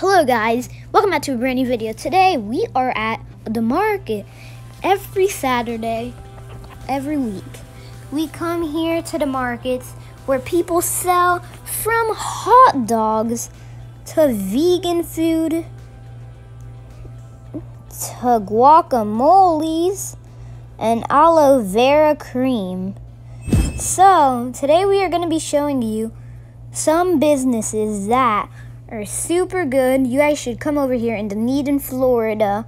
Hello guys, welcome back to a brand new video. Today we are at the market every Saturday, every week. We come here to the markets where people sell from hot dogs to vegan food to guacamoles and aloe vera cream. So, today we are going to be showing you some businesses that are super good. You guys should come over here in Dunedin, Florida.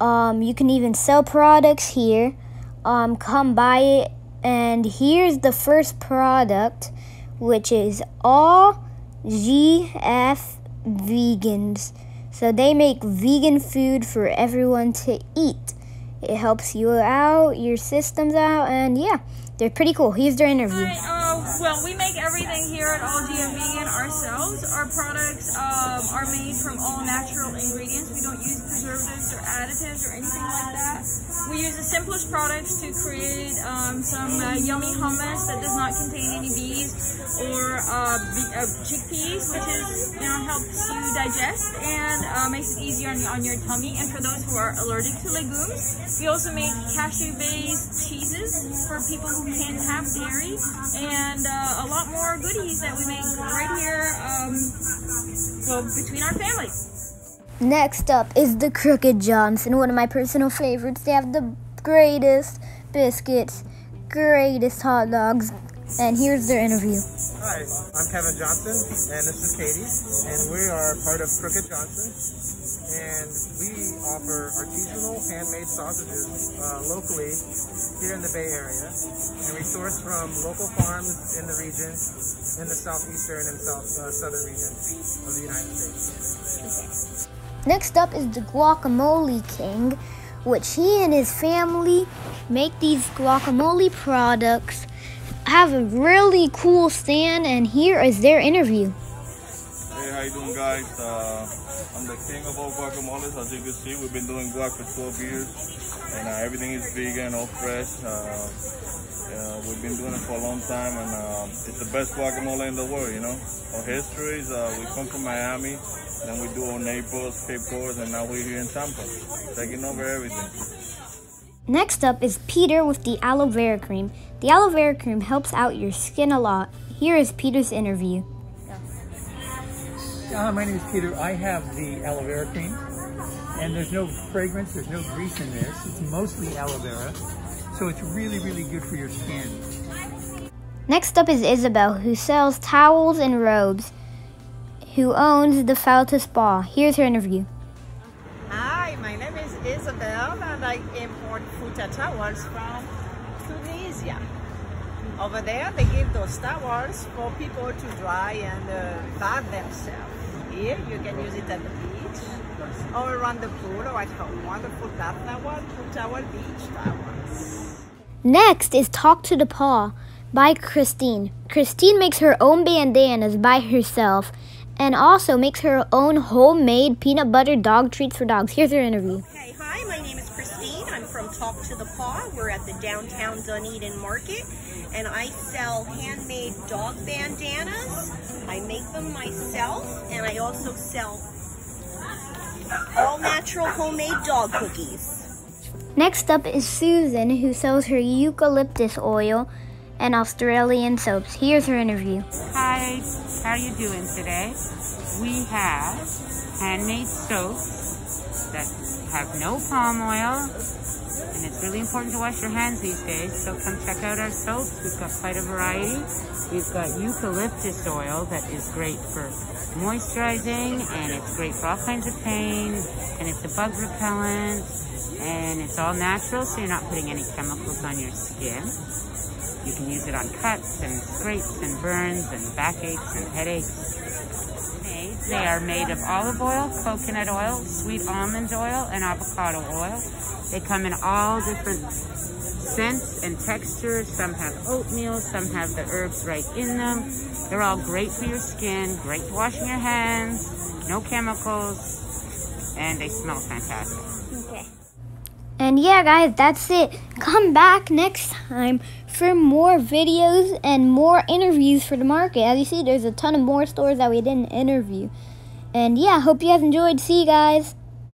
Um, you can even sell products here. Um, come buy it. And here's the first product, which is all GF Vegans. So they make vegan food for everyone to eat. It helps you out, your systems out, and yeah, they're pretty cool. Here's their interview. Hi, uh, well, we make everything here at All GF Vegan ourselves. Our products um, are made from all natural ingredients. We don't use preservatives or additives or anything like that. We use the simplest products to create um, some uh, yummy hummus that does not contain any bees or uh, uh, chickpeas, which is you know helps you digest and uh, makes it easier on, on your tummy. And for those who are allergic to legumes, we also make cashew-based cheeses for people who can't have dairy, and uh, a lot more goodies that we make right here. Um, well, between our families. Next up is the Crooked Johnson, one of my personal favorites. They have the greatest biscuits, greatest hot dogs, and here's their interview. Hi, I'm Kevin Johnson, and this is Katie, and we are part of Crooked Johnson, and we offer artisanal handmade sausages uh, locally here in the Bay Area, and we source from local farms in the region, in the southeastern and south uh, southern regions of the United States. Next up is the Guacamole King, which he and his family make these guacamole products. Have a really cool stand, and here is their interview. Hey, how you doing, guys? Uh, I'm the king of all guacamoles. As you can see, we've been doing guac for 12 years, and uh, everything is vegan, all fresh. Uh, uh, we've been doing it for a long time, and uh, it's the best guacamole in the world. You know, our history is uh, we come from Miami, then we do our Naples, Cape Cod, and now we're here in Tampa, taking over everything. Next up is Peter with the aloe vera cream. The aloe vera cream helps out your skin a lot. Here is Peter's interview. Hi, my name is Peter. I have the aloe vera cream, and there's no fragrance, there's no grease in this. It's mostly aloe vera, so it's really, really good for your skin. Next up is Isabel, who sells towels and robes, who owns the Fouta Spa. Here's her interview. Hi, my name is Isabel and I import towels from Tunisia. Over there, they give those towels for people to dry and uh, bath themselves. Here, you can use it at the beach or around the pool or at home. Wonderful bath towel, pool towel, beach towels. Next is Talk to the Paw by Christine. Christine makes her own bandanas by herself and also makes her own homemade peanut butter dog treats for dogs. Here's her interview. Okay, hi, my name is Christine. I'm from Talk to the Paw. We're at the downtown Dunedin Market, and I sell handmade dog bandanas. I make them myself, and I also sell all natural homemade dog cookies. Next up is Susan, who sells her eucalyptus oil and Australian soaps. Here's her interview. Hi, how are you doing today? We have handmade soaps that have no palm oil, and it's really important to wash your hands these days, so come check out our soaps. We've got quite a variety. We've got eucalyptus oil that is great for moisturizing, and it's great for all kinds of pain, and it's a bug repellent, and it's all natural, so you're not putting any chemicals on your skin. You can use it on cuts and scrapes and burns and backaches and headaches. They are made of olive oil, coconut oil, sweet almond oil, and avocado oil. They come in all different scents and textures. Some have oatmeal, some have the herbs right in them. They're all great for your skin, great for washing your hands, no chemicals, and they smell fantastic. And yeah, guys, that's it. Come back next time for more videos and more interviews for the market. As you see, there's a ton of more stores that we didn't interview. And yeah, hope you guys enjoyed. See you guys.